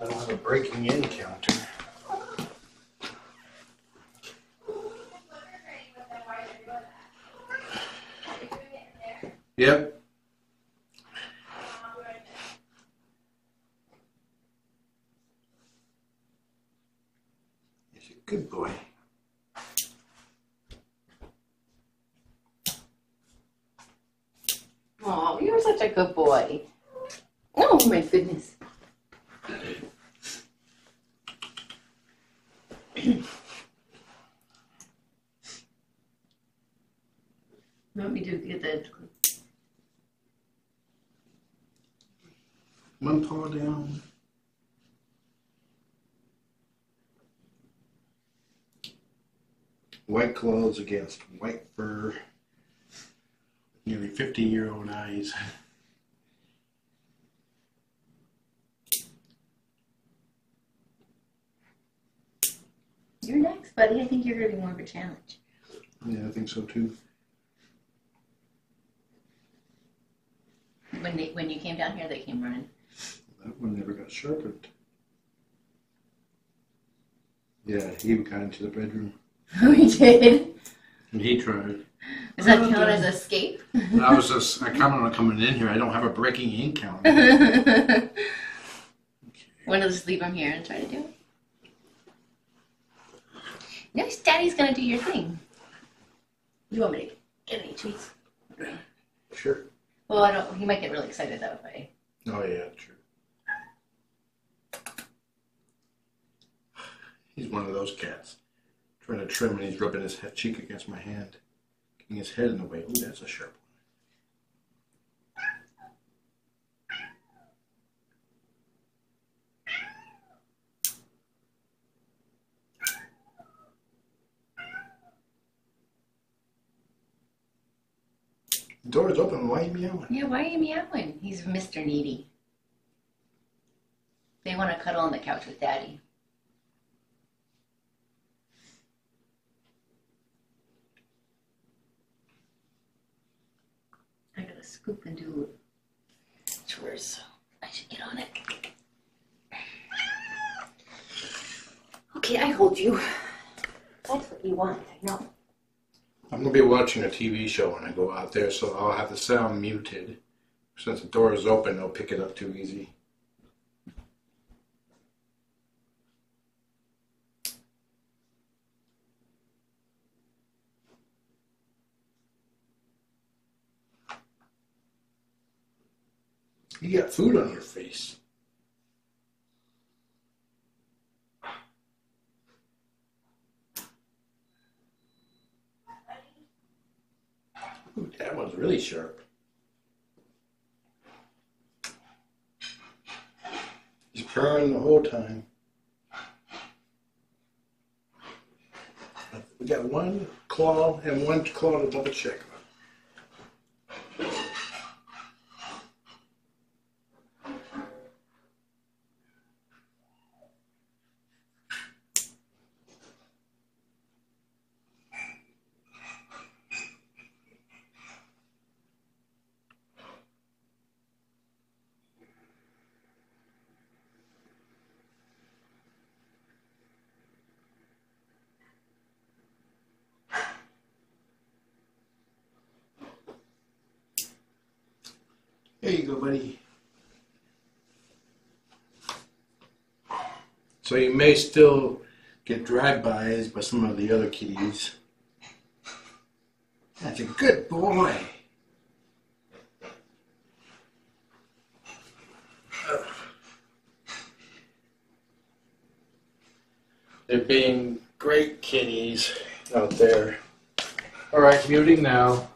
I don't have a breaking in counter. Yep. He's a good boy. Oh, you're such a good boy. Oh my goodness. Want me do get the One paw down. White claws against white fur. Nearly 50 year old eyes. You're buddy. I think you're gonna be more of a challenge. Yeah, I think so too. When they when you came down here, they came running. That one never got sharpened. Yeah, he got into the bedroom. Oh, we did. And he tried. Does that Oh, count damn. as escape? I was just, I counted on coming in here. I don't have a breaking in count. Want to just leave him here and try to do it? Next, Daddy's gonna do your thing. You want me to get any treats? Sure. Well, I don't. He might get really excited though if I. Oh, yeah, true. He's one of those cats. Trying to trim and he's rubbing his cheek against my hand. Getting his head in the way. Ooh, that's a sharp door is open. Why are you meowing? Yeah, why are you meowing? He's Mr. Needy. They want to cuddle on the couch with Daddy. I gotta scoop and do chores, I should get on it. Okay, I hold you. That's what you want, I know. I'm gonna be watching a TV show when I go out there, so I'll have the sound muted. Since the door is open, they'll pick it up too easy. You got food on your face. That one's really sharp. He's purring the whole time. We got one claw and one claw to double check. There you go, buddy. So you may still get drive-bys by some of the other kitties. That's a good boy. They're being great kitties out there. All right, muting now.